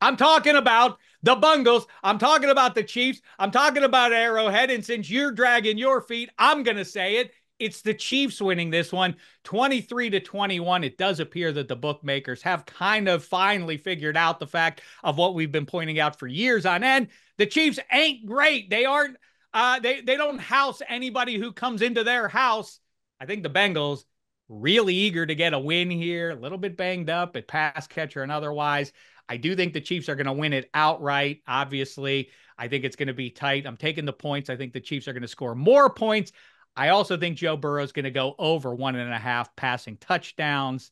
I'm talking about the Bungles. I'm talking about the Chiefs. I'm talking about Arrowhead. And since you're dragging your feet, I'm going to say it. It's the Chiefs winning this one 23 to 21. It does appear that the bookmakers have kind of finally figured out the fact of what we've been pointing out for years on end. The Chiefs ain't great. They aren't uh they they don't house anybody who comes into their house. I think the Bengals really eager to get a win here, a little bit banged up at pass catcher and otherwise. I do think the Chiefs are going to win it outright. Obviously, I think it's going to be tight. I'm taking the points. I think the Chiefs are going to score more points. I also think Joe Burrow is going to go over one and a half passing touchdowns.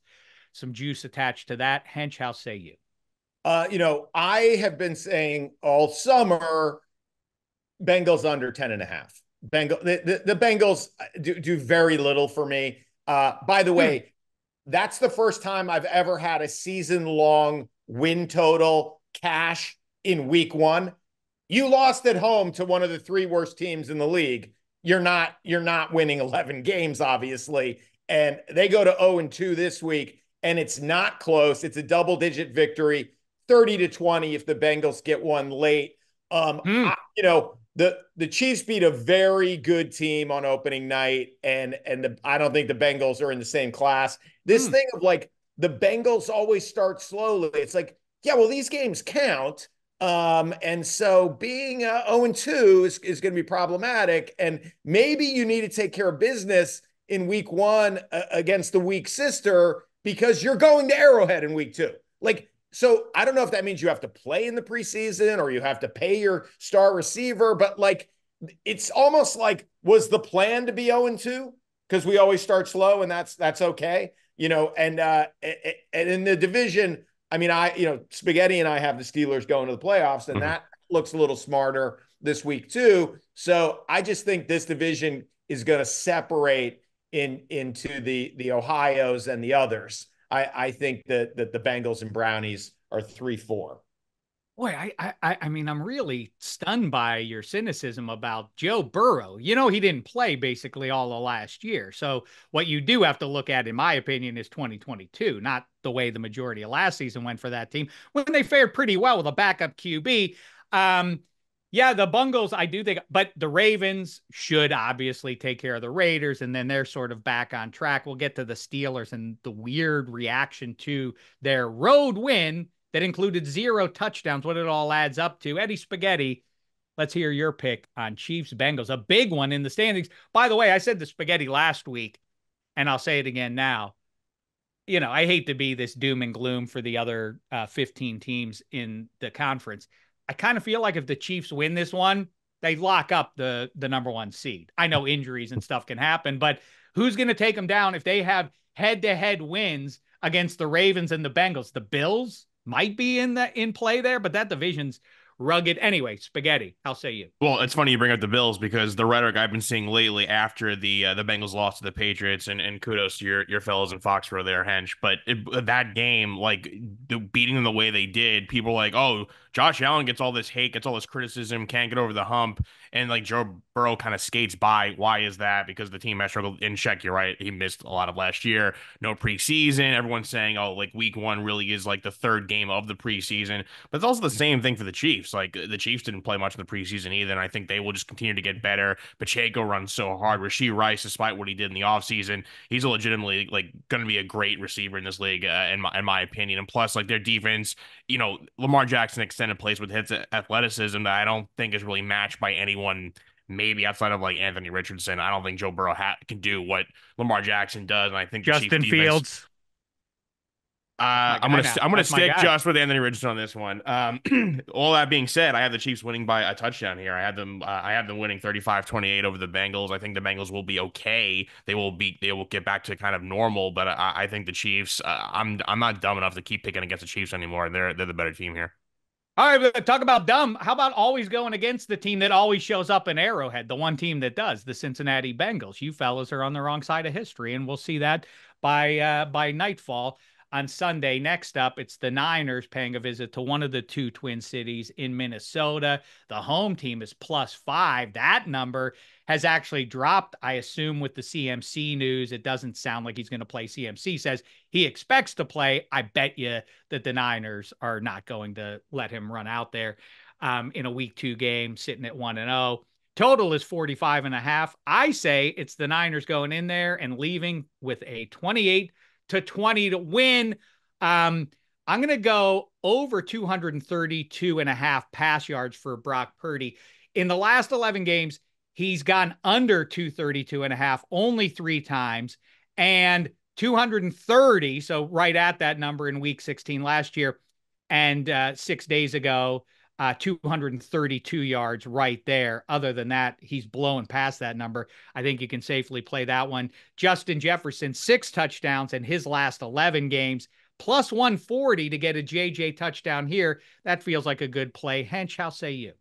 Some juice attached to that. Hench, how say you? Uh, you know, I have been saying all summer Bengals under 10 and a half. Bengal, the, the, the Bengals do, do very little for me. Uh, by the way, hmm. that's the first time I've ever had a season long win total cash in week one. You lost at home to one of the three worst teams in the league. You're not you're not winning 11 games obviously and they go to 0 and 2 this week and it's not close. It's a double digit victory, 30 to 20 if the Bengals get one late. Um mm. I, you know, the the Chiefs beat a very good team on opening night and and the, I don't think the Bengals are in the same class. This mm. thing of like the Bengals always start slowly. It's like, yeah, well, these games count. Um, and so being uh, 0 and 2 is, is going to be problematic. And maybe you need to take care of business in week one uh, against the weak sister because you're going to Arrowhead in week two. Like, so I don't know if that means you have to play in the preseason or you have to pay your star receiver, but like, it's almost like was the plan to be 0 and 2 because we always start slow and that's that's okay you know, and uh, and in the division, I mean, I you know, Spaghetti and I have the Steelers going to the playoffs, and mm-hmm. that looks a little smarter this week too. So I just think this division is going to separate in into the the Ohio's and the others. I I think that that the Bengals and Brownies are three four boy, I, I, I mean, I'm really stunned by your cynicism about Joe Burrow. You know, he didn't play basically all the last year. So what you do have to look at, in my opinion, is 2022, not the way the majority of last season went for that team when they fared pretty well with a backup QB. Um, yeah, the Bungles, I do think, but the Ravens should obviously take care of the Raiders, and then they're sort of back on track. We'll get to the Steelers and the weird reaction to their road win that included zero touchdowns, what it all adds up to. Eddie Spaghetti, let's hear your pick on Chiefs Bengals, a big one in the standings. By the way, I said the Spaghetti last week, and I'll say it again now. You know, I hate to be this doom and gloom for the other uh, 15 teams in the conference. I kind of feel like if the Chiefs win this one, they lock up the the number one seed. I know injuries and stuff can happen, but who's going to take them down if they have head to head wins against the Ravens and the Bengals? The Bills, might be in the in play there, but that division's rugged. Anyway, spaghetti. How say you? Well, it's funny you bring up the Bills because the rhetoric I've been seeing lately after the uh, the Bengals lost to the Patriots, and, and kudos to your your fellows in Foxborough there, Hench. But it, that game, like the, beating them the way they did, people like, oh, Josh Allen gets all this hate, gets all this criticism, can't get over the hump, and like Joe Burrow kind of skates by. Why is that? Because the team has struggled in check. You're right. He missed a lot of last year. No preseason. Everyone's saying, oh, like week one really is like the third game of the preseason. But it's also the same thing for the Chiefs. Like the Chiefs didn't play much in the preseason either. And I think they will just continue to get better. Pacheco runs so hard. Rashee Rice, despite what he did in the offseason, he's legitimately like going to be a great receiver in this league, uh, in my in my opinion. And plus, like their defense, you know, Lamar Jackson extended plays with his athleticism that I don't think is really matched by anyone maybe outside of like Anthony Richardson. I don't think Joe Burrow ha- can do what Lamar Jackson does, and I think Justin Fields. Uh, I'm gonna I'm gonna stick just with Anthony Richardson on this one. Um, all that being said, I have the Chiefs winning by a touchdown here. I have them uh, I have them winning 35-28 over the Bengals. I think the Bengals will be okay. They will be they will get back to kind of normal, but I, I think the Chiefs. Uh, I'm I'm not dumb enough to keep picking against the Chiefs anymore. They're they're the better team here. All right, talk about dumb. How about always going against the team that always shows up in Arrowhead, the one team that does, the Cincinnati Bengals. You fellas are on the wrong side of history, and we'll see that by uh, by nightfall. On Sunday, next up, it's the Niners paying a visit to one of the two Twin Cities in Minnesota. The home team is plus five. That number has actually dropped, I assume, with the CMC news. It doesn't sound like he's going to play. CMC says he expects to play. I bet you that the Niners are not going to let him run out there um, in a week two game, sitting at 1 and 0. Total is 45 and a half. I say it's the Niners going in there and leaving with a 28 to 20 to win. Um, I'm going to go over 232 and a half pass yards for Brock Purdy. In the last 11 games, he's gone under 232 and a half only three times and 230. So right at that number in week 16 last year. And uh, six days ago, uh, 232 yards right there. Other than that, he's blowing past that number. I think you can safely play that one. Justin Jefferson, six touchdowns in his last 11 games, plus 140 to get a JJ touchdown here. That feels like a good play. Hench, how say you?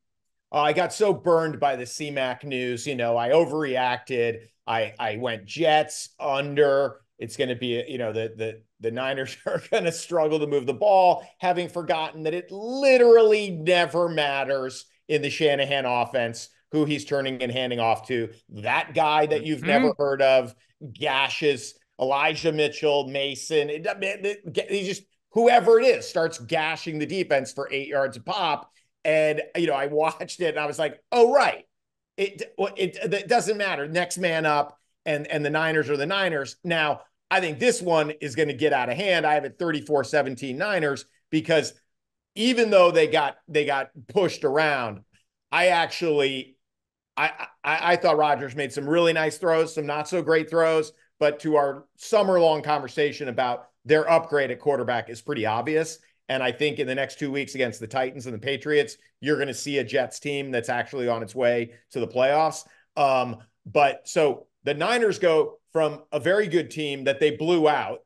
Uh, I got so burned by the CMAC news. You know, I overreacted. I I went Jets under. It's going to be, you know, the the the Niners are going to struggle to move the ball, having forgotten that it literally never matters in the Shanahan offense who he's turning and handing off to. That guy that you've mm-hmm. never heard of gashes Elijah Mitchell, Mason. It, it, it, he just whoever it is starts gashing the defense for eight yards a pop. And you know, I watched it and I was like, oh right, it it, it doesn't matter. Next man up, and and the Niners are the Niners now. I think this one is going to get out of hand. I have it 34-17 Niners because even though they got they got pushed around, I actually I, I, I thought Rodgers made some really nice throws, some not so great throws, but to our summer long conversation about their upgrade at quarterback is pretty obvious. And I think in the next two weeks against the Titans and the Patriots, you're going to see a Jets team that's actually on its way to the playoffs. Um, but so the Niners go from a very good team that they blew out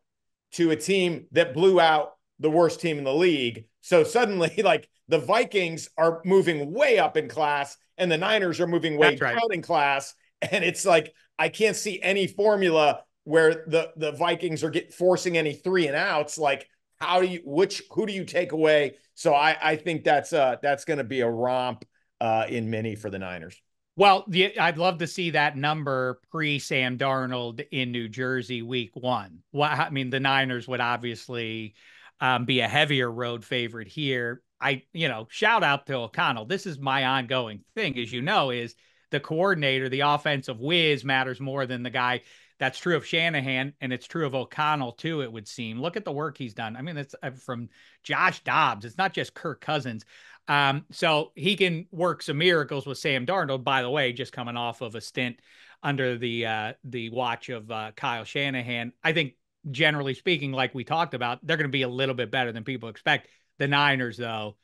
to a team that blew out the worst team in the league. So suddenly, like the Vikings are moving way up in class and the Niners are moving way down in class. And it's like, I can't see any formula where the, the Vikings are get forcing any three and outs. Like, how do you, which, who do you take away? So I, I think that's, uh, that's going to be a romp uh, in mini for the Niners. Well, the, I'd love to see that number pre Sam Darnold in New Jersey week one. Well, I mean, the Niners would obviously um, be a heavier road favorite here. I, you know, shout out to O'Connell. This is my ongoing thing, as you know, is the coordinator, the offensive whiz matters more than the guy. That's true of Shanahan, and it's true of O'Connell too. It would seem. Look at the work he's done. I mean, it's uh, from Josh Dobbs. It's not just Kirk Cousins. Um, so he can work some miracles with Sam Darnold. By the way, just coming off of a stint under the uh, the watch of uh, Kyle Shanahan, I think generally speaking, like we talked about, they're going to be a little bit better than people expect. The Niners, though,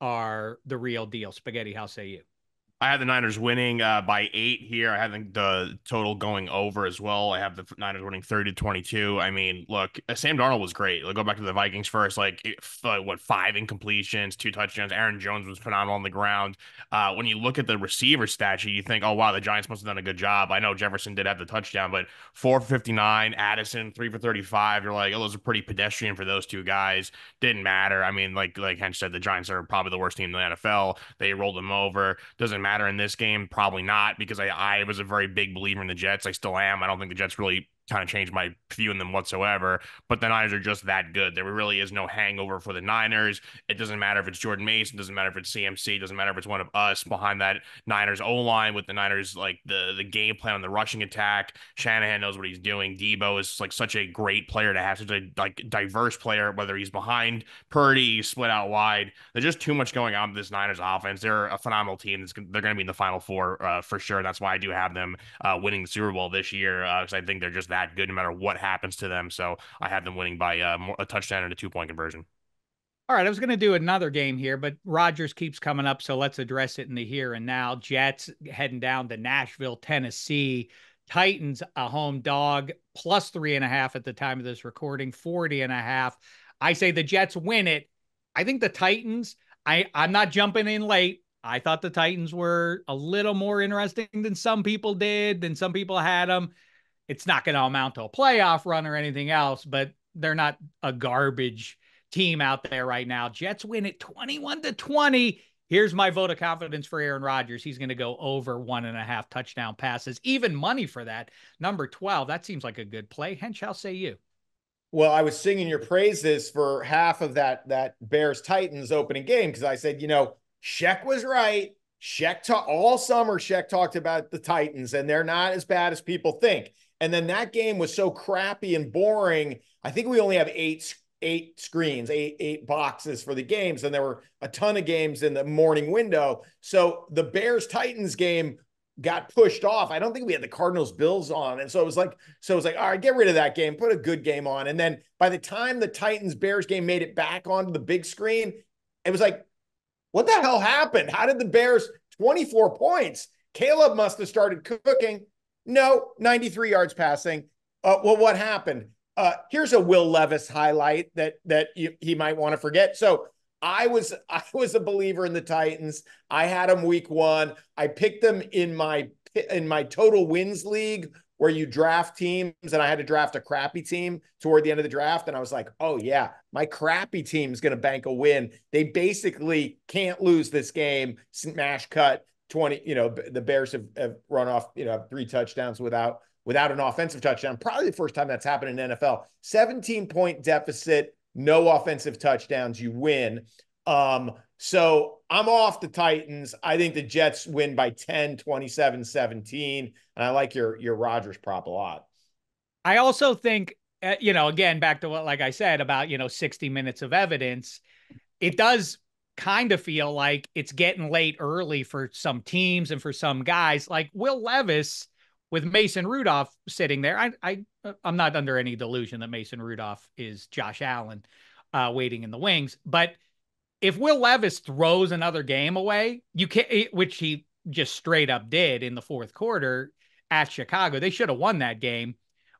are the real deal. Spaghetti, how say you? I have the Niners winning uh, by eight here. I have the total going over as well. I have the Niners winning 30 to 22. I mean, look, uh, Sam Darnold was great. Like, go back to the Vikings first. Like, uh, what, five incompletions, two touchdowns. Aaron Jones was phenomenal on the ground. Uh, when you look at the receiver statue, you think, oh, wow, the Giants must have done a good job. I know Jefferson did have the touchdown, but four for 59, Addison, three for 35. You're like, oh, those are pretty pedestrian for those two guys. Didn't matter. I mean, like, like Hench said, the Giants are probably the worst team in the NFL. They rolled them over. Doesn't matter matter in this game? Probably not, because I, I was a very big believer in the Jets. I still am. I don't think the Jets really kind of change my view in them whatsoever. But the Niners are just that good. There really is no hangover for the Niners. It doesn't matter if it's Jordan Mason, doesn't matter if it's CMC, doesn't matter if it's one of us behind that Niners O line with the Niners like the the game plan on the rushing attack. Shanahan knows what he's doing. Deebo is like such a great player to have such a like diverse player, whether he's behind Purdy, split out wide. There's just too much going on with this Niners offense. They're a phenomenal team. they're going to be in the Final Four uh, for sure. That's why I do have them uh, winning the Super Bowl this year because uh, I think they're just that good no matter what happens to them. So I have them winning by uh, a touchdown and a two point conversion. All right, I was going to do another game here, but Rodgers keeps coming up, so let's address it in the here and now. Jets heading down to Nashville, Tennessee. Titans a home dog plus three and a half at the time of this recording, 40 and a half. I say the Jets win it. I think the Titans, I, I'm not jumping in late. I thought the Titans were a little more interesting than some people did, than some people had them it's not going to amount to a playoff run or anything else, but they're not a garbage team out there right now. Jets win it 21 to 20. Here's my vote of confidence for Aaron Rodgers. He's going to go over one and a half touchdown passes, even money for that. Number 12, that seems like a good play. Hench, say you? Well, I was singing your praises for half of that that Bears Titans opening game because I said, you know, Shek was right. Shek ta- all summer, Shek talked about the Titans, and they're not as bad as people think. And then that game was so crappy and boring. I think we only have eight eight screens, eight eight boxes for the games, and there were a ton of games in the morning window. So the Bears Titans game got pushed off. I don't think we had the Cardinals Bills on. And so it was like, so it was like, all right, get rid of that game, put a good game on. And then by the time the Titans Bears game made it back onto the big screen, it was like, what the hell happened? How did the Bears 24 points? Caleb must have started cooking. No, 93 yards passing. Uh, well, what happened? Uh, here's a Will Levis highlight that that you, he might want to forget. So I was I was a believer in the Titans. I had them week one. I picked them in my in my total wins league where you draft teams, and I had to draft a crappy team toward the end of the draft. And I was like, oh yeah, my crappy team is going to bank a win. They basically can't lose this game. Smash cut 20. You know, the Bears have, have run off, you know, three touchdowns without without an offensive touchdown. Probably the first time that's happened in NFL. 17 point deficit no offensive touchdowns, you win. Um, so I'm off the Titans. I think the Jets win by 10, 27, 17. And I like your your Rodgers prop a lot. I also think, uh, you know, again, back to what, like I said, about, you know, 60 minutes of evidence, it does kind of feel like it's getting late early for some teams and for some guys. Like Will Levis with Mason Rudolph sitting there, I, I I'm not under any delusion that Mason Rudolph is Josh Allen uh, waiting in the wings. But if Will Levis throws another game away, you can't, eh, which he just straight up did in the fourth quarter at Chicago. They should have won that game,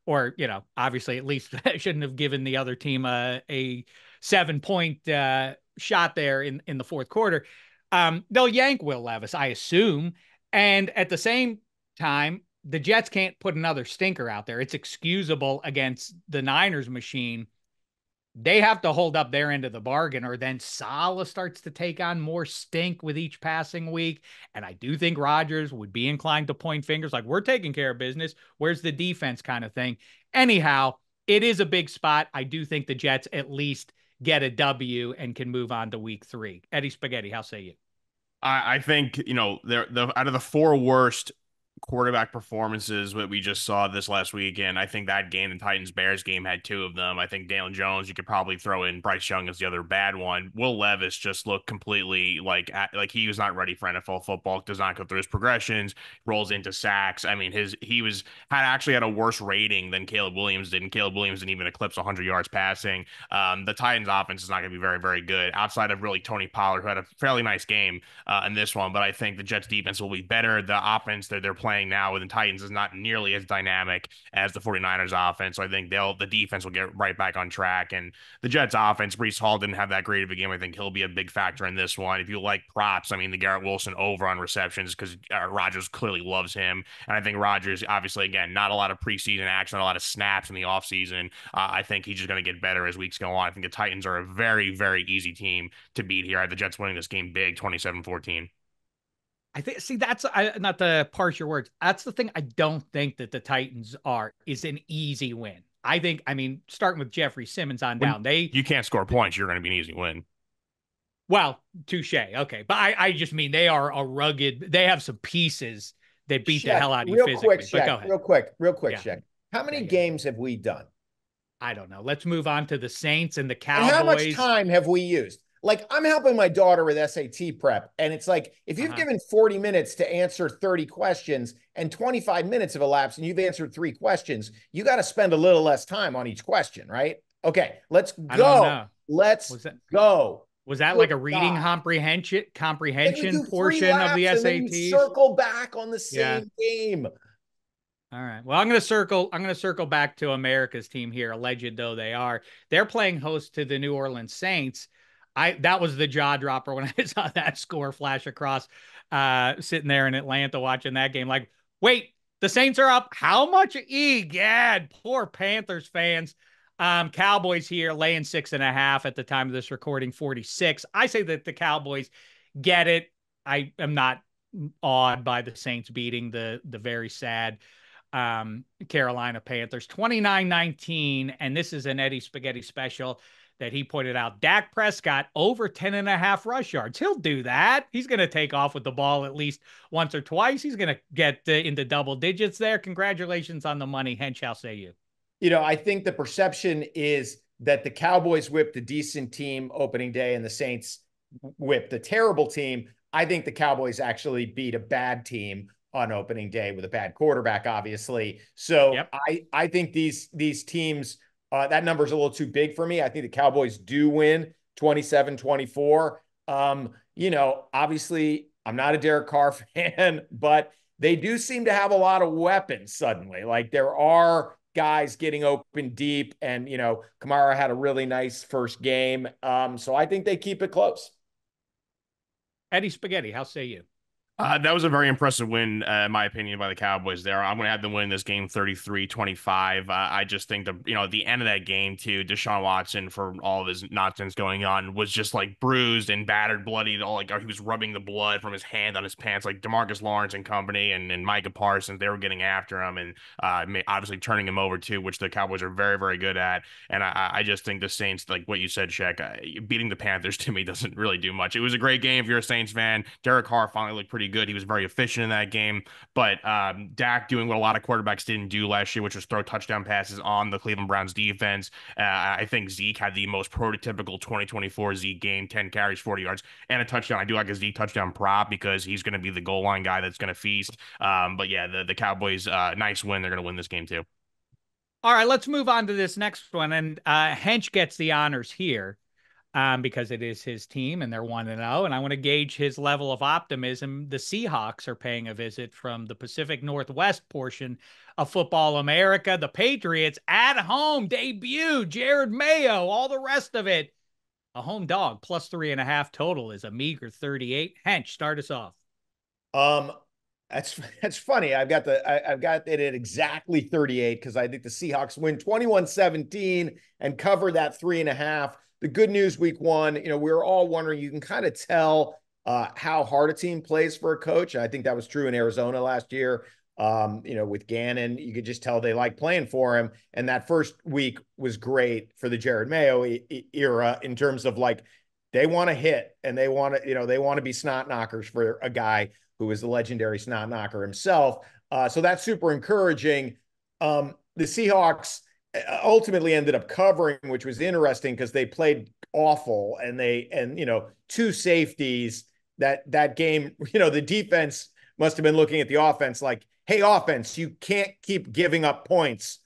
or you know, obviously at least shouldn't have given the other team a, a seven point uh, shot there in in the fourth quarter. Um, they'll yank Will Levis, I assume, and at the same time, the Jets can't put another stinker out there. It's excusable against the Niners machine. They have to hold up their end of the bargain, or then Saleh starts to take on more stink with each passing week. And I do think Rodgers would be inclined to point fingers like, we're taking care of business. Where's the defense kind of thing? Anyhow, it is a big spot. I do think the Jets at least get a W and can move on to week three. Eddie Spaghetti, how say you? I, I think, you know, they're the out of the four worst quarterback performances what we just saw this last weekend. I think that game, the Titans Bears game, had two of them. I think Daniel Jones, you could probably throw in Bryce Young as the other bad one. Will Levis just looked completely like like he was not ready for NFL football. Does not go through his progressions, rolls into sacks. I mean, his he was had actually had a worse rating than Caleb Williams did, and Caleb Williams didn't even eclipse 100 yards passing. Um, the Titans offense is not going to be very very good outside of really Tony Pollard, who had a fairly nice game uh, in this one. But I think the Jets defense will be better. The offense that they're playing now with the Titans is not nearly as dynamic as the 49ers offense. So I think they'll the defense will get right back on track. And the Jets offense, Breece Hall didn't have that great of a game. I think he'll be a big factor in this one. If you like props, I mean the Garrett Wilson over on receptions because uh, Rodgers clearly loves him. And I think Rodgers, obviously, again, not a lot of preseason action, a lot of snaps in the offseason. Uh, I think he's just going to get better as weeks go on. I think the Titans are a very, very easy team to beat here. I have the Jets winning this game big, 27 14. I think see that's I, not to parse your words. That's the thing. I don't think that the Titans are is an easy win. I think. I mean, starting with Jeffrey Simmons on down, they you can't score points. You're going to be an easy win. Well, touche. Okay, but I I just mean they are a rugged. They have some pieces that beat the hell out of you real physically. Quick, but go ahead. Real quick, real quick, Yeah. Shek. How many games have we done? I don't know. Let's move on to the Saints and the And Cowboys. how much time have we used? Like I'm helping my daughter with SAT prep, and it's like if you've Uh-huh. given 40 minutes to answer 30 questions and 25 minutes have elapsed and you've answered three questions, you got to spend a little less time on each question, right? Okay, let's go. Let's Was that go. was that Good like a reading God. comprehension comprehension portion of the laps and then SATs? circle back on the Yeah. same game. All right. Well, I'm going to circle. I'm going to circle back to America's team here, alleged though they are. They're playing host to the New Orleans Saints. I that was the jaw dropper when I saw that score flash across. Uh, sitting there in Atlanta watching that game, like, wait, the Saints are up. How much? Egad, poor Panthers fans. Um, Cowboys here laying six and a half at the time of this recording, 46. I say that the Cowboys get it. I am not awed by the Saints beating the the very sad um, Carolina Panthers 29-19 and this is an Eddie Spaghetti special that he pointed out Dak Prescott over 10 and a half rush yards. He'll do that. He's going to take off with the ball at least once or twice. He's going to get uh, into double digits there. Congratulations on the money. Hench, how say you? You know, I think the perception is that the Cowboys whipped a decent team opening day and the Saints whipped a terrible team. I think the Cowboys actually beat a bad team on opening day with a bad quarterback, obviously. So yep. I I think these these teams uh, that number is a little too big for me. I think the Cowboys do win 27 24. Um, you know, obviously, I'm not a Derek Carr fan, but they do seem to have a lot of weapons suddenly. Like there are guys getting open deep, and, you know, Kamara had a really nice first game. Um, so I think they keep it close. Eddie Spaghetti, how say you? Uh, that was a very impressive win, uh, in my opinion, by the Cowboys there. I'm going to have them win this game 33 25. Uh, I just think the, you know, at the end of that game, too, Deshaun Watson, for all of his nonsense going on, was just like bruised and battered, bloodied. All like he was rubbing the blood from his hand on his pants, like Demarcus Lawrence and company and, and Micah Parsons. They were getting after him and uh, obviously turning him over, too, which the Cowboys are very, very good at. And I, I just think the Saints, like what you said, Shek, uh, beating the Panthers to me doesn't really do much. It was a great game if you're a Saints fan. Derek Carr finally looked pretty good. He was very efficient in that game. But um, Dak doing what a lot of quarterbacks didn't do last year, which was throw touchdown passes on the Cleveland Browns defense. Uh, I think Zeke had the most prototypical 2024 Zeke game 10 carries, 40 yards, and a touchdown. I do like a Zeke touchdown prop because he's going to be the goal line guy that's going to feast. Um, but yeah, the, the Cowboys, uh, nice win. They're going to win this game too. All right, let's move on to this next one. And uh, Hench gets the honors here um, because it is his team and they're 1 to 0. And I want to gauge his level of optimism. The Seahawks are paying a visit from the Pacific Northwest portion of Football America. The Patriots at home debut, Jerod Mayo, all the rest of it. A home dog plus three and a half total is a meager 38. Hench, start us off. Um, that's that's funny. I've got the I, have got it at exactly 38 because I think the Seahawks win 21-17 and cover that three and a half the good news week one, you know, we were all wondering, you can kind of tell uh, how hard a team plays for a coach. I think that was true in Arizona last year. Um, you know, with Gannon, you could just tell they like playing for him. And that first week was great for the Jerod Mayo e- era in terms of like they want to hit and they want to, you know, they want to be snot knockers for a guy who is the legendary snot knocker himself. Uh, so that's super encouraging. Um, the Seahawks ultimately ended up covering, which was interesting because they played awful and they and you know two safeties that that game. You know the defense must have been looking at the offense like, "Hey, offense, you can't keep giving up points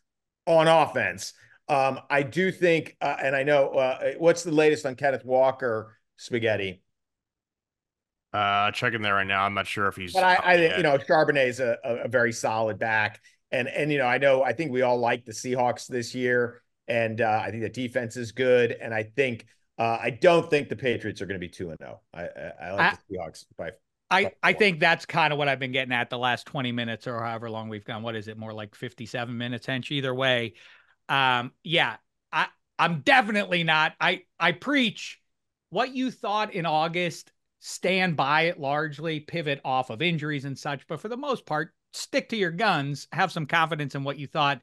on offense." Um, I do think, uh, and I know uh, what's the latest on Kenneth Walker spaghetti. Uh, checking there right now. I'm not sure if he's. But I, I you know, Charbonnet is a, a, very solid back. And and you know, I know I think we all like the Seahawks this year, and uh, I think the defense is good, and I think uh, I don't think the Patriots are going to be two and zero. Oh. I, I, I like I, the Seahawks by. I, I think that's kind of what I've been getting at the last 20 minutes or however long we've gone. What is it? More like 57 minutes, hench. Either way. Um, yeah, I, I'm definitely not. I, I preach what you thought in August, stand by it largely, pivot off of injuries and such. But for the most part, stick to your guns, have some confidence in what you thought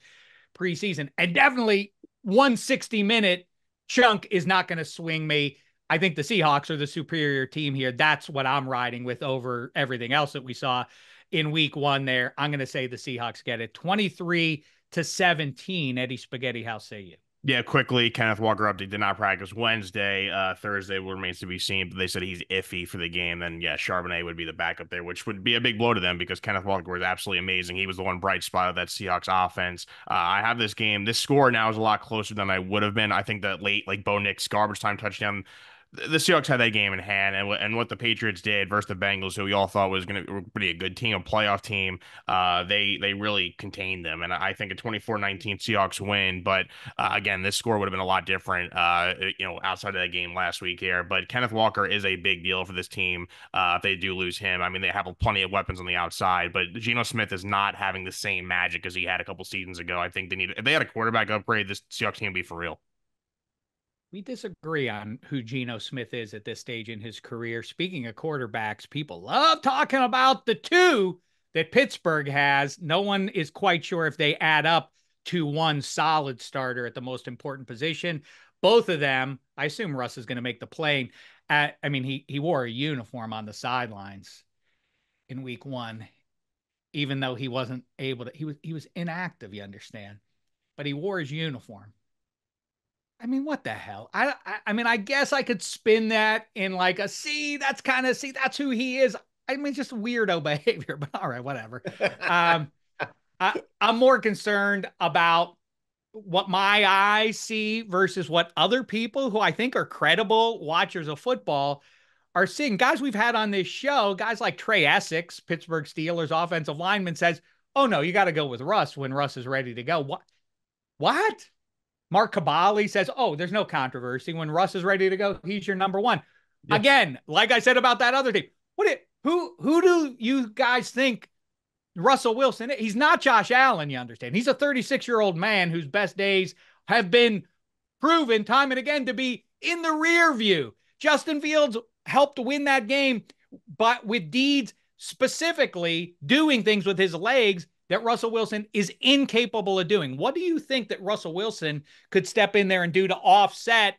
preseason. And definitely 160 minute chunk is not going to swing me. I think the Seahawks are the superior team here. That's what I'm riding with over everything else that we saw in week one there. I'm going to say the Seahawks get it 23 to 17. Eddie Spaghetti, how say you? Yeah, quickly, Kenneth Walker update did not practice Wednesday. Uh, Thursday remains to be seen, but they said he's iffy for the game. Then, yeah, Charbonnet would be the backup there, which would be a big blow to them because Kenneth Walker was absolutely amazing. He was the one bright spot of that Seahawks offense. Uh, I have this game. This score now is a lot closer than I would have been. I think that late, like Bo Nix garbage time touchdown the Seahawks had that game in hand, and and what the Patriots did versus the Bengals, who we all thought was going to be a good team, a playoff team, uh, they they really contained them, and I think a 24-19 Seahawks win. But uh, again, this score would have been a lot different, uh, you know, outside of that game last week here. But Kenneth Walker is a big deal for this team. Uh, if they do lose him, I mean, they have plenty of weapons on the outside, but Geno Smith is not having the same magic as he had a couple seasons ago. I think they need if they had a quarterback upgrade, this Seahawks team would be for real we disagree on who Geno Smith is at this stage in his career. Speaking of quarterbacks, people love talking about the two that Pittsburgh has. No one is quite sure if they add up to one solid starter at the most important position. Both of them, I assume Russ is going to make the plane. At, I mean, he he wore a uniform on the sidelines in week one, even though he wasn't able to. He was he was inactive. You understand, but he wore his uniform. I mean, what the hell? I, I, I mean, I guess I could spin that in like a see. That's kind of see. That's who he is. I mean, just weirdo behavior. But all right, whatever. um, I, I'm more concerned about what my eyes see versus what other people who I think are credible watchers of football are seeing. Guys we've had on this show, guys like Trai Essex, Pittsburgh Steelers offensive lineman, says, "Oh no, you got to go with Russ when Russ is ready to go." What? What? Mark Kaboly says, "Oh, there's no controversy when Russ is ready to go. He's your number one." Again, like I said about that other team, what? It, who who do you guys think Russell Wilson? He's not Josh Allen. You understand? He's a 36 year old man whose best days have been proven time and again to be in the rear view. Justin Fields helped win that game, but with deeds specifically doing things with his legs that Russell Wilson is incapable of doing. What do you think that Russell Wilson could step in there and do to offset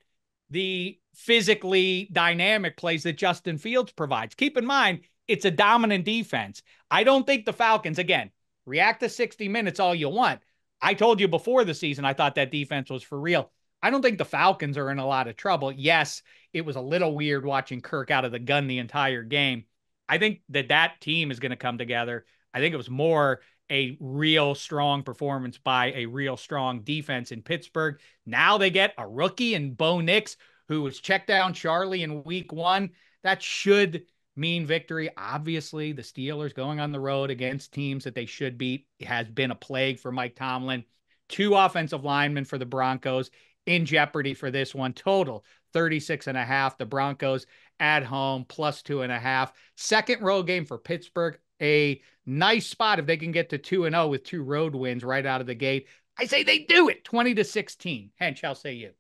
the physically dynamic plays that Justin Fields provides? Keep in mind, it's a dominant defense. I don't think the Falcons, again, react to 60 minutes all you want. I told you before the season, I thought that defense was for real. I don't think the Falcons are in a lot of trouble. Yes, it was a little weird watching Kirk out of the gun the entire game. I think that that team is going to come together. I think it was more a real strong performance by a real strong defense in Pittsburgh. Now they get a rookie in Bo Nix, who was checked down Charlie in week one. That should mean victory. Obviously, the Steelers going on the road against teams that they should beat has been a plague for Mike Tomlin. Two offensive linemen for the Broncos in jeopardy for this one. Total 36 and a half. The Broncos at home plus two and a half. Second road game for Pittsburgh. A nice spot if they can get to 2 and 0 with two road wins right out of the gate. I say they do it 20 to 16. Hench, how say you?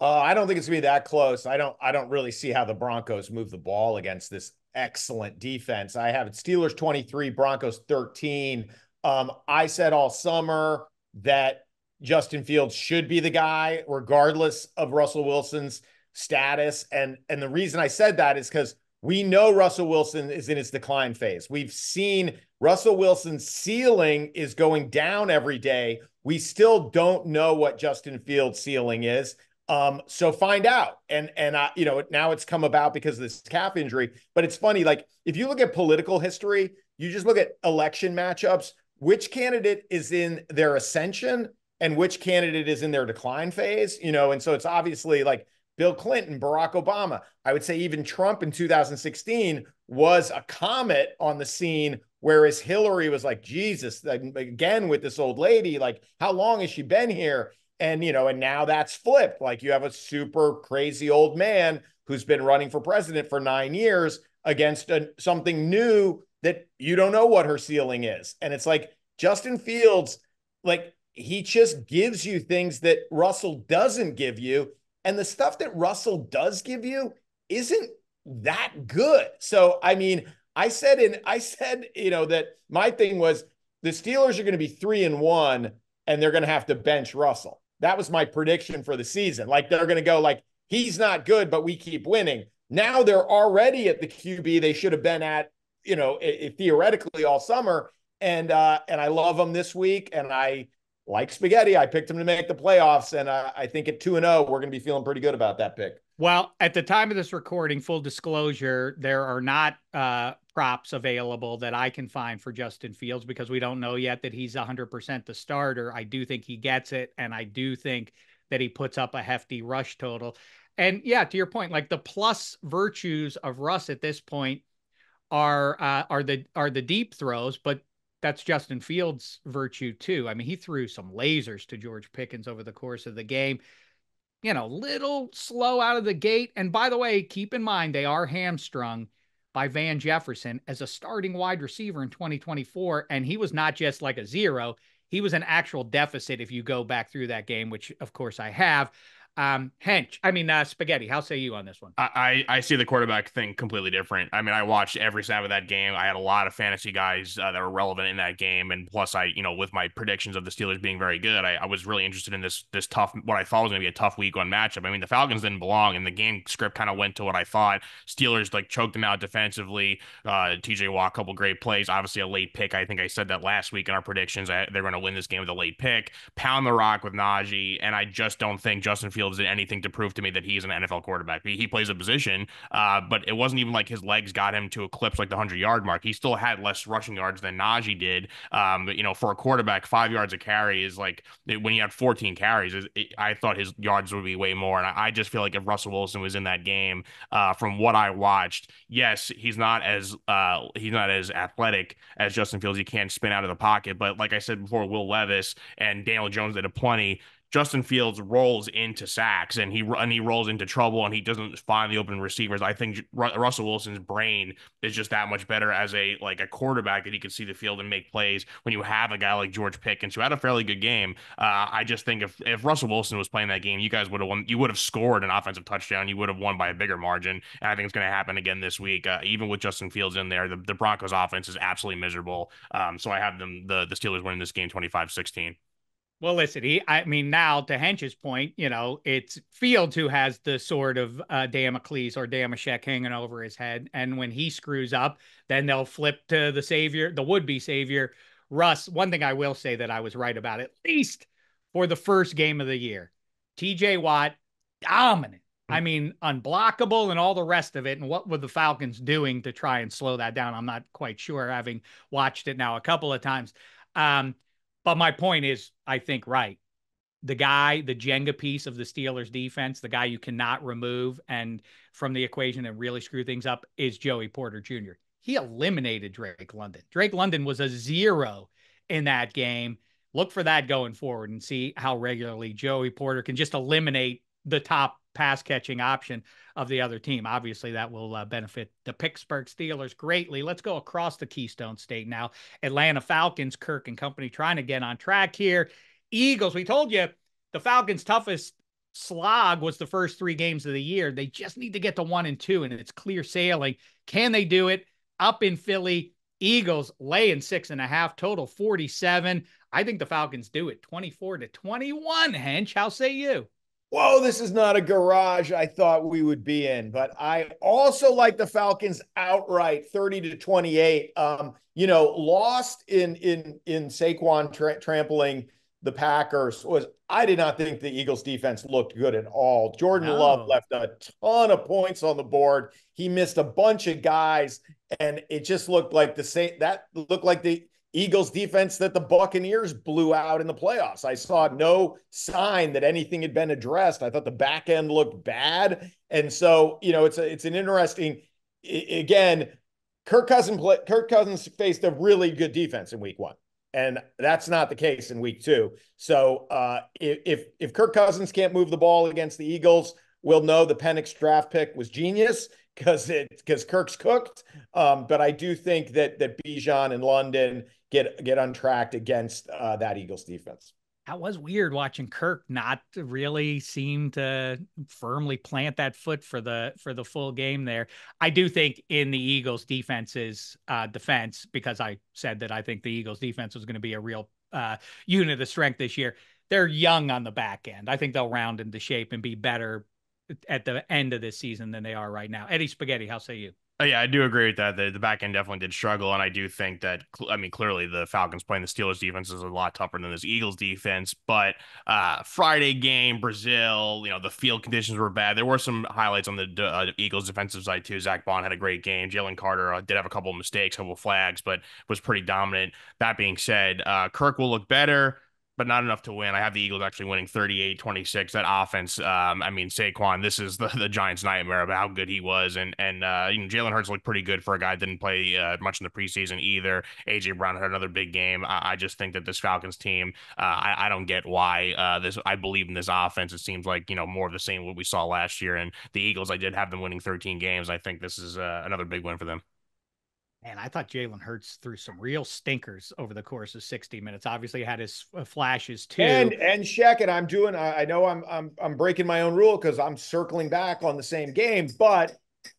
Uh, I don't think it's gonna be that close. I don't. I don't really see how the Broncos move the ball against this excellent defense. I have it Steelers 23, Broncos 13. Um, I said all summer that Justin Fields should be the guy, regardless of Russell Wilson's status. And and the reason I said that is because we know Russell Wilson is in his decline phase. We've seen Russell Wilson's ceiling is going down every day. We still don't know what Justin Fields' ceiling is. Um, so find out. And and I, you know, now it's come about because of this calf injury. But it's funny, like if you look at political history, you just look at election matchups, which candidate is in their ascension and which candidate is in their decline phase, you know, and so it's obviously like Bill Clinton, Barack Obama. I would say even Trump in 2016 was a comet on the scene, whereas Hillary was like, Jesus, again with this old lady, like, how long has she been here? And, you know, and now that's flipped. Like, you have a super crazy old man who's been running for president for nine years against a, something new that you don't know what her ceiling is. And it's like Justin Fields, like, he just gives you things that Russell doesn't give you and the stuff that Russell does give you isn't that good. So, I mean, I said in I said, you know, that my thing was the Steelers are going to be 3 and 1 and they're going to have to bench Russell. That was my prediction for the season. Like they're going to go like he's not good but we keep winning. Now they're already at the QB they should have been at, you know, theoretically all summer and uh and I love them this week and I like spaghetti. I picked him to make the playoffs, and uh, I think at two and zero, oh, we're going to be feeling pretty good about that pick. Well, at the time of this recording, full disclosure, there are not uh, props available that I can find for Justin Fields because we don't know yet that he's 100% the starter. I do think he gets it, and I do think that he puts up a hefty rush total. And yeah, to your point, like the plus virtues of Russ at this point are uh, are the are the deep throws, but that's Justin Fields' virtue too. I mean, he threw some lasers to George Pickens over the course of the game. You know, a little slow out of the gate. And by the way, keep in mind they are hamstrung by Van Jefferson as a starting wide receiver in 2024. And he was not just like a zero, he was an actual deficit if you go back through that game, which of course I have. Um, Hench, I mean, uh, Spaghetti, how say you on this one? I, I see the quarterback thing completely different. I mean, I watched every snap of that game. I had a lot of fantasy guys uh, that were relevant in that game, and plus, I, you know, with my predictions of the Steelers being very good, I, I was really interested in this this tough, what I thought was going to be a tough week one matchup. I mean, the Falcons didn't belong, and the game script kind of went to what I thought. Steelers like choked them out defensively. Uh, T.J. Watt, a couple great plays, obviously a late pick. I think I said that last week in our predictions. I, they're going to win this game with a late pick, pound the rock with Najee, and I just don't think Justin Fields did anything to prove to me that he's an NFL quarterback. He, he plays a position, uh, but it wasn't even like his legs got him to eclipse like the 100 yard mark. He still had less rushing yards than Najee did. Um, you know, for a quarterback, five yards a carry is like when you had 14 carries, it, I thought his yards would be way more. And I, I, just feel like if Russell Wilson was in that game, uh, from what I watched, yes, he's not as uh, he's not as athletic as Justin Fields. He can't spin out of the pocket, but like I said before, Will Levis and Daniel Jones did a plenty. Justin Fields rolls into sacks and he and he rolls into trouble and he doesn't find the open receivers. I think Russell Wilson's brain is just that much better as a like a quarterback that he can see the field and make plays. When you have a guy like George Pickens who had a fairly good game, uh, I just think if if Russell Wilson was playing that game, you guys would have won. You would have scored an offensive touchdown. You would have won by a bigger margin. And I think it's going to happen again this week. Uh, even with Justin Fields in there, the, the Broncos offense is absolutely miserable. Um, so I have them the the Steelers winning this game 25-16. Well, listen, he, I mean, now to Hench's point, you know, it's Fields who has the sword of uh, Damocles or Dameshek hanging over his head. And when he screws up, then they'll flip to the savior, the would be savior, Russ. One thing I will say that I was right about, at least for the first game of the year, TJ Watt, dominant. I mean, unblockable and all the rest of it. And what were the Falcons doing to try and slow that down? I'm not quite sure, having watched it now a couple of times. Um, but my point is, I think right. The guy, the Jenga piece of the Steelers defense, the guy you cannot remove and from the equation and really screw things up is Joey Porter Jr. He eliminated Drake London. Drake London was a zero in that game. Look for that going forward and see how regularly Joey Porter can just eliminate the top pass catching option of the other team. Obviously, that will uh, benefit the Pittsburgh Steelers greatly. Let's go across the Keystone State now. Atlanta Falcons, Kirk and company trying to get on track here. Eagles, we told you the Falcons' toughest slog was the first three games of the year. They just need to get to one and two, and it's clear sailing. Can they do it? Up in Philly, Eagles laying six and a half, total 47. I think the Falcons do it 24 to 21. Hench, how say you? Whoa, this is not a garage I thought we would be in. But I also like the Falcons outright, 30 to 28. Um, you know, lost in in in Saquon tra- trampling the Packers was I did not think the Eagles defense looked good at all. Jordan no. Love left a ton of points on the board. He missed a bunch of guys, and it just looked like the same that looked like the Eagles defense that the Buccaneers blew out in the playoffs. I saw no sign that anything had been addressed. I thought the back end looked bad. And so, you know, it's a, it's an interesting again, Kirk Cousins Kirk Cousins faced a really good defense in week 1. And that's not the case in week 2. So, uh, if if Kirk Cousins can't move the ball against the Eagles, we'll know the Penix draft pick was genius because it because Kirk's cooked. Um, but I do think that that Bijan and London get get untracked against uh, that Eagles defense. That was weird watching Kirk not really seem to firmly plant that foot for the for the full game there. I do think in the Eagles defense's uh, defense, because I said that I think the Eagles defense was going to be a real uh, unit of strength this year. They're young on the back end. I think they'll round into shape and be better at the end of this season than they are right now. Eddie Spaghetti, how say you? Oh, yeah, I do agree with that. The, the back end definitely did struggle, and I do think that I mean clearly the Falcons playing the Steelers defense is a lot tougher than this Eagles defense. But uh, Friday game, Brazil, you know the field conditions were bad. There were some highlights on the uh, Eagles defensive side too. Zack Baun had a great game. Jalen Carter uh, did have a couple of mistakes, a couple of flags, but was pretty dominant. That being said, uh, Kirk will look better but not enough to win. I have the Eagles actually winning 38-26. That offense, um, I mean, Saquon, this is the, the Giants' nightmare about how good he was, and and uh, you know, Jalen Hurts looked pretty good for a guy that didn't play uh, much in the preseason either. AJ Brown had another big game. I, I just think that this Falcons team, uh, I, I don't get why uh, this. I believe in this offense. It seems like you know more of the same what we saw last year, and the Eagles. I did have them winning 13 games. I think this is uh, another big win for them. And I thought Jalen Hurts threw some real stinkers over the course of 60 minutes. Obviously, had his uh, flashes too. And and Shek, and I'm doing. I know I'm I'm I'm breaking my own rule because I'm circling back on the same game, but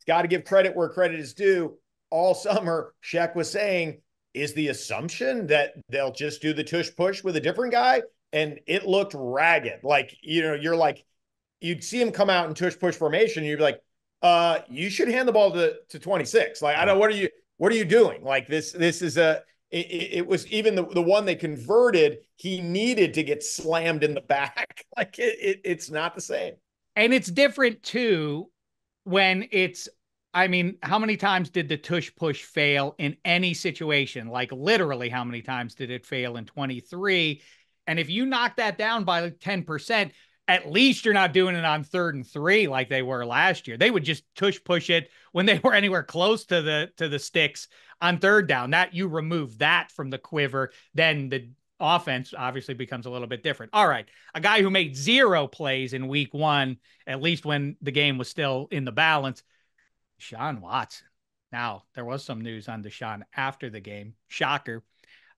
got to give credit where credit is due. All summer, Shek was saying, is the assumption that they'll just do the tush push with a different guy, and it looked ragged. Like you know, you're like, you'd see him come out in tush push formation, you'd be like, uh, you should hand the ball to to 26. Like I don't. What are you? What are you doing? Like this, this is a, it, it, was even the, the one they converted, he needed to get slammed in the back. Like it, it, it's not the same. And it's different too when it's, I mean, how many times did the tush push fail in any situation? Like literally, how many times did it fail in 23? And if you knock that down by 10%, at least you're not doing it on third and three like they were last year. They would just tush push it when they were anywhere close to the to the sticks on third down. That you remove that from the quiver, then the offense obviously becomes a little bit different. All right, a guy who made zero plays in week one, at least when the game was still in the balance, Deshaun Watson. Now there was some news on Deshaun after the game. Shocker.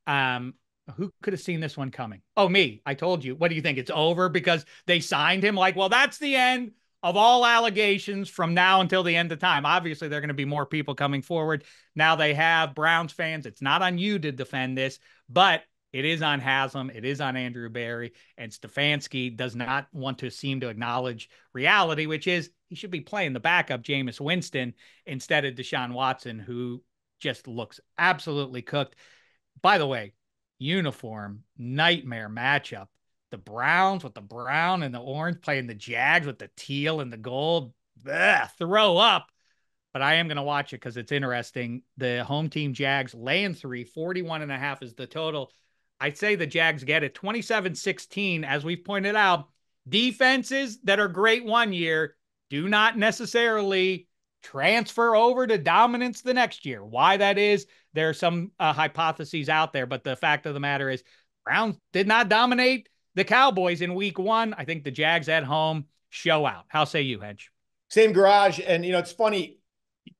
Um, who could have seen this one coming? Oh, me. I told you. What do you think? It's over because they signed him like, well, that's the end of all allegations from now until the end of time. Obviously, there are going to be more people coming forward. Now they have Browns fans. It's not on you to defend this, but it is on Haslam. It is on Andrew Berry. And Stefanski does not want to seem to acknowledge reality, which is he should be playing the backup Jameis Winston instead of Deshaun Watson, who just looks absolutely cooked. By the way, uniform nightmare matchup. The Browns with the brown and the orange playing the Jags with the teal and the gold. Throw up. But I am going to watch it because it's interesting. The home team Jags laying three, 41 and a half is the total. I'd say the Jags get it 27 16. As we've pointed out, defenses that are great one year do not necessarily transfer over to dominance the next year. Why that is, there are some uh, hypotheses out there, but the fact of the matter is, Browns did not dominate the Cowboys in week one. I think the Jags at home show out. How say you, Hedge? Same garage. And, you know, it's funny.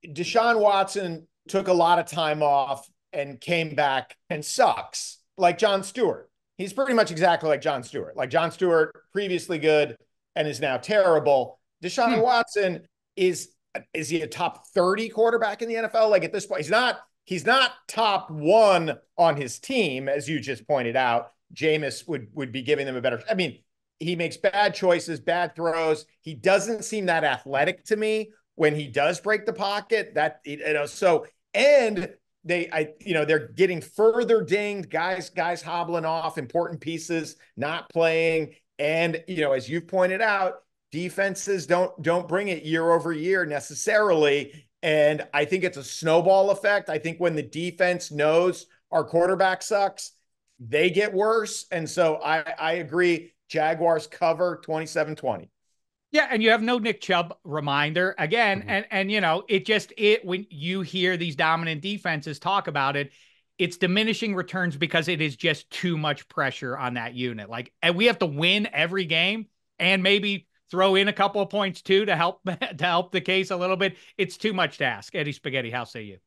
Deshaun Watson took a lot of time off and came back and sucks like Jon Stewart. He's pretty much exactly like Jon Stewart. Like Jon Stewart, previously good and is now terrible. Deshaun hmm. Watson is is he a top 30 quarterback in the NFL? Like at this point, he's not he's not top one on his team, as you just pointed out. Jameis would would be giving them a better. I mean, he makes bad choices, bad throws. He doesn't seem that athletic to me when he does break the pocket. That you know, so and they I you know they're getting further dinged, guys guys hobbling off important pieces, not playing, and you know as you've pointed out, defenses don't don't bring it year over year necessarily. And i think it's a snowball effect. I think when the defense knows our quarterback sucks they get worse. And so i i agree jaguars cover 27-20 yeah, and you have no Nick Chubb reminder. Again, mm-hmm. and and you know it just it when you hear these dominant defenses talk about it, it's diminishing returns because it is just too much pressure on that unit. Like, and we have to win every game, and maybe throw in a couple of points too to help to help the case a little bit. It's too much to ask. Eddie Spaghetti, how say you?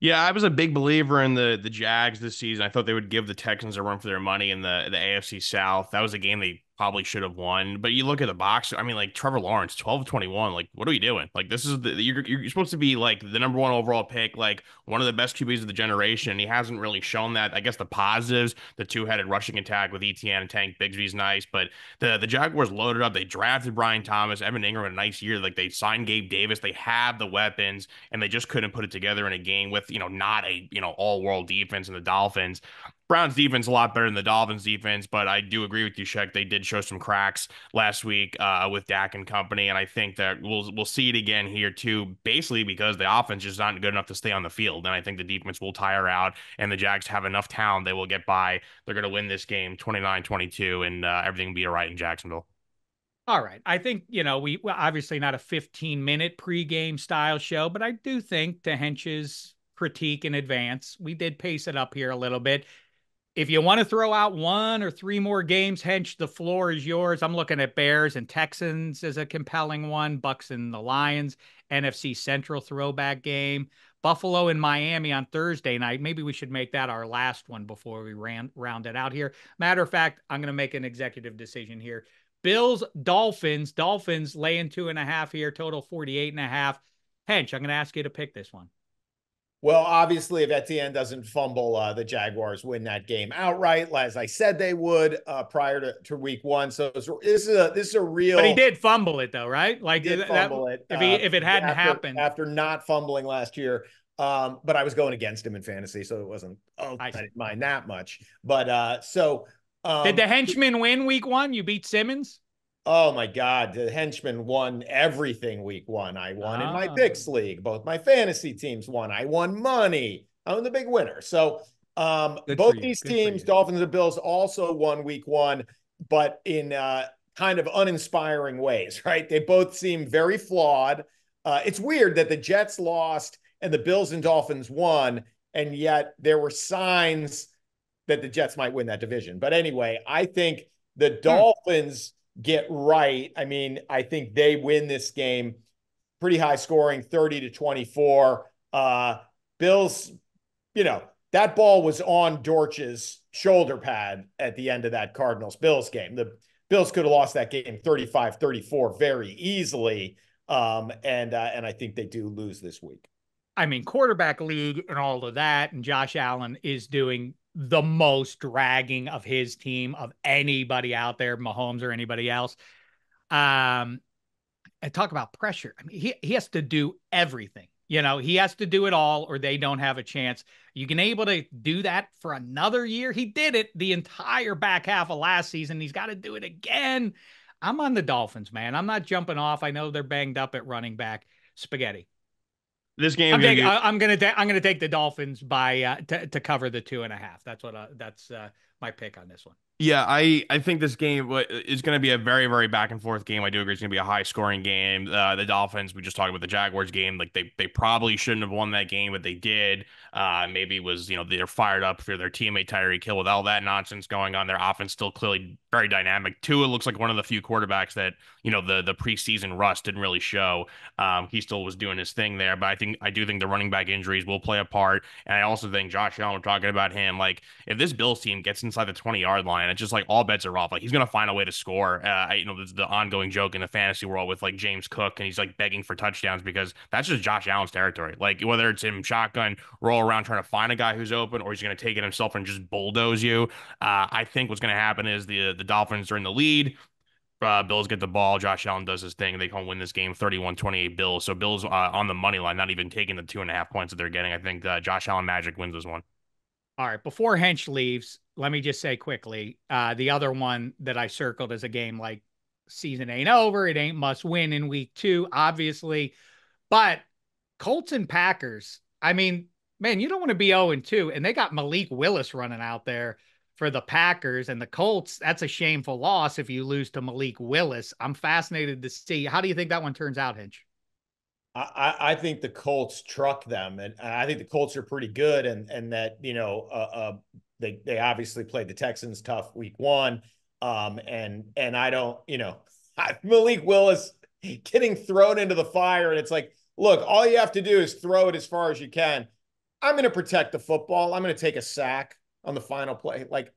Yeah, I was a big believer in the the Jags this season. I thought they would give the Texans a run for their money in the the AFC South. That was a game they probably should have won. But you look at the box, I mean, like Trevor Lawrence, 12 21. Like, what are we doing? Like, this is the you're, you're supposed to be like the number one overall pick, like one of the best QBs of the generation. He hasn't really shown that. I guess the positives, the two headed rushing attack with Etienne and Tank Bigsby's nice, but the, the Jaguars loaded up. They drafted Brian Thomas, Evan Engram, a nice year. Like, they signed Gabe Davis. They have the weapons, and they just couldn't put it together in a game with, you know, not a, you know, all world defense and the Dolphins Browns defense a lot better than the Dolphins defense, but I do agree with you, Shek. They did show some cracks last week uh, with Dak and company, and I think that we'll we'll see it again here too. Basically, because the offense is not good enough to stay on the field, and I think the defense will tire out, and the Jags have enough talent they will get by. They're going to win this game 29-22, and uh, everything will be all right in Jacksonville. All right. I think, you know, we well, obviously not a 15 minute pregame style show, but I do think to Hench's critique in advance, we did pace it up here a little bit. If you want to throw out one or three more games, Hench, the floor is yours. I'm looking at Bears and Texans as a compelling one, Bucs and the Lions, NFC Central throwback game, Buffalo and Miami on Thursday night. Maybe we should make that our last one before we ran, round it out here. Matter of fact, I'm going to make an executive decision here. Bills, Dolphins, Dolphins laying two and a half here, total 48 and a half. Hench, I'm going to ask you to pick this one. Well, obviously, if Etienne doesn't fumble, uh, the Jaguars win that game outright, as I said they would uh, prior to, to week one. So this is a this is a real. But he did fumble it though, right? Like did that, fumble it if he uh, if it hadn't after, happened after not fumbling last year. Um, but I was going against him in fantasy, so it wasn't. Oh, I, I didn't mind that much. But uh, so um, did the henchman win week one? You beat Simmons. Oh my God, the henchman won everything week one. I won in my picks ah. league. Both my fantasy teams won. I won money. I'm the big winner. So um, both these Good teams, Dolphins and Bills, also won week one, but in uh, kind of uninspiring ways, right? They both seem very flawed. Uh, it's weird that the Jets lost and the Bills and Dolphins won, and yet there were signs that the Jets might win that division. But anyway, I think the hmm. Dolphins get right, I mean, I think they win this game pretty high scoring, 30 to 24. Uh, Bills, you know, that ball was on Dortch's shoulder pad at the end of that Cardinals Bills game. The Bills could have lost that game 35 34 very easily. Um, and, uh, and I think they do lose this week. I mean, quarterback league and all of that. And Josh Allen is doing the most dragging of his team of anybody out there, Mahomes or anybody else. Um, and talk about pressure. I mean, he, he has to do everything. You know, he has to do it all or they don't have a chance. You can able to do that for another year. He did it the entire back half of last season. He's got to do it again. I'm on the Dolphins, man. I'm not jumping off. I know they're banged up at running back. Spaghetti. This game, I'm, taking, get... I'm gonna ta- I'm gonna take the Dolphins by uh, to to cover the two and a half. That's what uh, that's uh, my pick on this one. Yeah, I, I think this game is going to be a very, very back and forth game. I do agree it's going to be a high scoring game. Uh, the Dolphins, we just talked about the Jaguars game. Like they, they probably shouldn't have won that game, but they did. Uh, maybe it was, you know, they're fired up for their teammate Tyreek Hill with all that nonsense going on. Their offense still clearly very dynamic. Tua looks like one of the few quarterbacks that, you know, the, the preseason rust didn't really show. Um, he still was doing his thing there, but I think, I do think the running back injuries will play a part. And I also think Josh Allen, we're talking about him. Like if this Bills team gets inside the 20 yard line, it's just like all bets are off. Like he's gonna find a way to score. Uh, you know, the ongoing joke in the fantasy world with like James Cook, and he's like begging for touchdowns because that's just Josh Allen's territory. Like whether it's him shotgun roll around trying to find a guy who's open, or he's gonna take it himself and just bulldoze you. Uh, I think what's gonna happen is the the Dolphins are in the lead. Uh, Bills get the ball. Josh Allen does his thing. They come win this game 31 28 Bills. So Bills uh, on the money line, not even taking the two and a half points that they're getting. I think uh, Josh Allen Magic wins this one. All right. Before Hench leaves, let me just say quickly uh, the other one that I circled as a game like season ain't over. It ain't must win in week two, obviously. But Colts and Packers, I mean, man, you don't want to be 0 2. And they got Malik Willis running out there for the Packers and the Colts. That's a shameful loss if you lose to Malik Willis. I'm fascinated to see. How do you think that one turns out, Hench? I, I think the Colts truck them, and I think the Colts are pretty good, and and that you know, uh, uh, they they obviously played the Texans tough week one, um, and and I don't, you know, Malik Willis getting thrown into the fire, and it's like, look, all you have to do is throw it as far as you can. I'm going to protect the football. I'm going to take a sack on the final play. Like,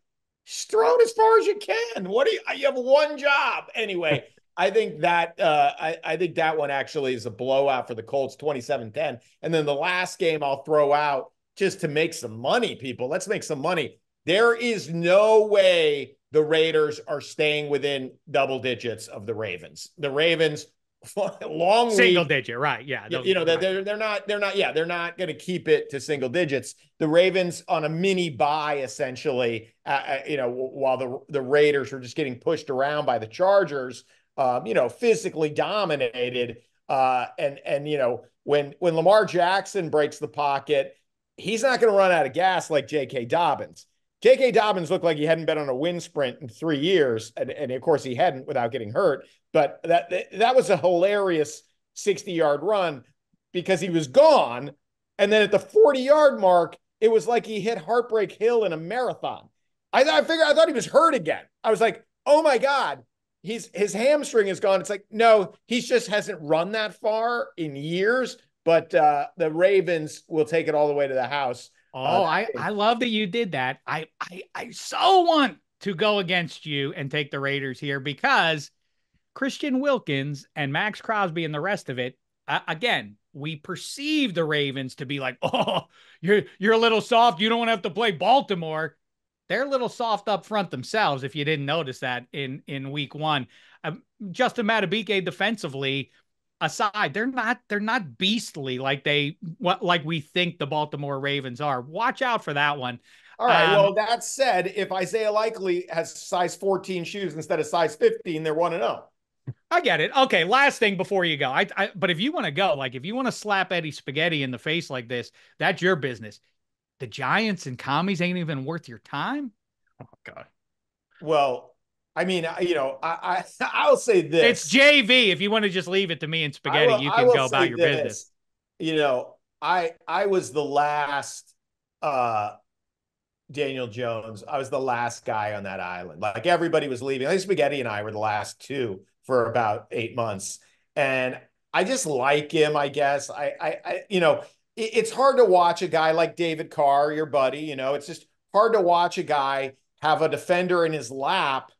just throw it as far as you can. What do you? You have one job anyway. I think that uh, I, I think that one actually is a blowout for the Colts, 27-10. And then the last game I'll throw out just to make some money, people. Let's make some money. There is no way the Raiders are staying within double digits of the Ravens. The Ravens long single week. digit, right? Yeah, you, you know right. they're they're not they're not yeah they're not going to keep it to single digits. The Ravens on a mini buy essentially, uh, uh, you know, while the the Raiders were just getting pushed around by the Chargers, um, you know, physically dominated, uh, and and you know when when Lamar Jackson breaks the pocket, he's not going to run out of gas like J.K. Dobbins. J.K. Dobbins looked like he hadn't been on a wind sprint in three years, and, and of course he hadn't without getting hurt. But that that was a hilarious 60 yard run because he was gone, and then at the 40 yard mark, it was like he hit Heartbreak Hill in a marathon. I, I figured I thought he was hurt again. I was like, oh my god, he's his hamstring is gone. It's like no, he just hasn't run that far in years. But uh, the Ravens will take it all the way to the house Oh, uh, I, I love that you did that. I, I I so want to go against you and take the Raiders here because Christian Wilkins and Maxx Crosby and the rest of it. Uh, again, we perceive the Ravens to be like, oh, you're you're a little soft. You don't want to have to play Baltimore. They're a little soft up front themselves. If you didn't notice that in in Week One, um, Justin Madubuike defensively aside, they're not they're not beastly like they what like we think the Baltimore Ravens are. Watch out for that one. All right. Um, well, that said, if Isaiah Likely has size 14 shoes instead of size 15, they're one and zero. Oh. I get it. Okay, last thing before you go. I, I but if you want to go, like if you want to slap Eddie Spaghetti in the face like this, that's your business. The Giants and commies ain't even worth your time. Oh God. Well, I mean, you know, I, I I'll say this. It's JV. If you want to just leave it to me and spaghetti, will, you can go about your this. business. You know, I I was the last uh Daniel Jones. I was the last guy on that island. Like everybody was leaving. I think Spaghetti and I were the last two for about eight months. And I just like him, I guess. I I, I you know, it, it's hard to watch a guy like David Carr, your buddy, you know, it's just hard to watch a guy have a defender in his lap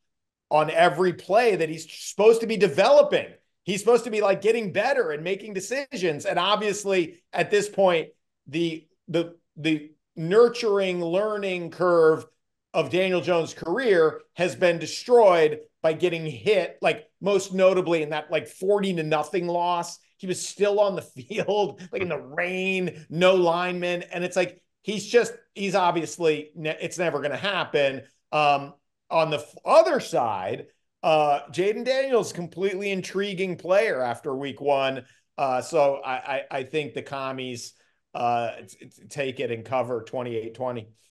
on every play that he's supposed to be developing. He's supposed to be like getting better and making decisions. And obviously, at this point, the the the nurturing learning curve of Daniel Jones' career has been destroyed by getting hit, like most notably in that like 40 to nothing loss. He was still on the field, like in the rain, no linemen. And it's like he's just, he's obviously, it's never going to happen. Um, on the other side, uh, Jayden Daniels, completely intriguing player after week one. Uh, so I, I, I think the commies uh, take it and cover 28 20.